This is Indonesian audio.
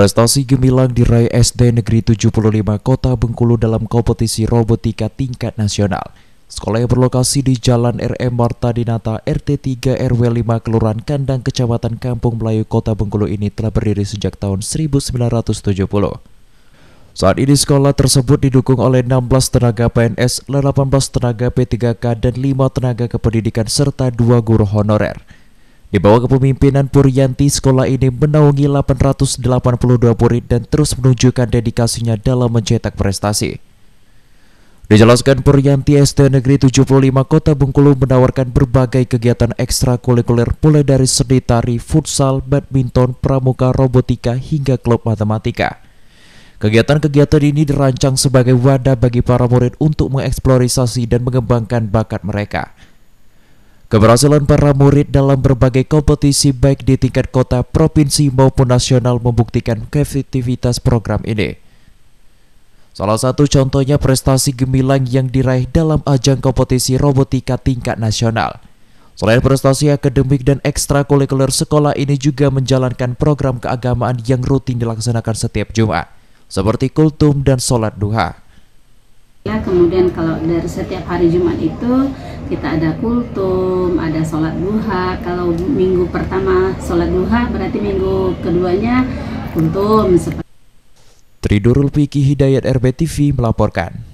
Prestasi gemilang diraih SD Negeri 75 Kota Bengkulu dalam kompetisi robotika tingkat nasional. Sekolah yang berlokasi di Jalan RM Marta Dinata RT 3 RW 5 Kelurahan Kandang Kecamatan Kampung Melayu Kota Bengkulu ini telah berdiri sejak tahun 1970. Saat ini sekolah tersebut didukung oleh 16 tenaga PNS, 18 tenaga P3K, dan 5 tenaga kependidikan serta 2 guru honorer. Di bawah kepemimpinan Puryanti, sekolah ini menaungi 882 murid dan terus menunjukkan dedikasinya dalam mencetak prestasi. Dijelaskan Puryanti SD Negeri 75 Kota Bengkulu menawarkan berbagai kegiatan ekstrakurikuler mulai dari seni tari, futsal, badminton, pramuka, robotika hingga klub matematika. Kegiatan-kegiatan ini dirancang sebagai wadah bagi para murid untuk mengeksplorasi dan mengembangkan bakat mereka. Keberhasilan para murid dalam berbagai kompetisi baik di tingkat kota, provinsi maupun nasional membuktikan efektivitas program ini. Salah satu contohnya prestasi gemilang yang diraih dalam ajang kompetisi robotika tingkat nasional. Selain prestasi akademik dan ekstrakurikuler, sekolah ini juga menjalankan program keagamaan yang rutin dilaksanakan setiap Jumat, seperti kultum dan sholat duha. Ya, kemudian kalau dari setiap hari Jumat itu kita ada kultum, ada sholat duha. Kalau minggu pertama sholat duha, berarti minggu keduanya kultum. Tridurul Piki Hidayat RBTV melaporkan.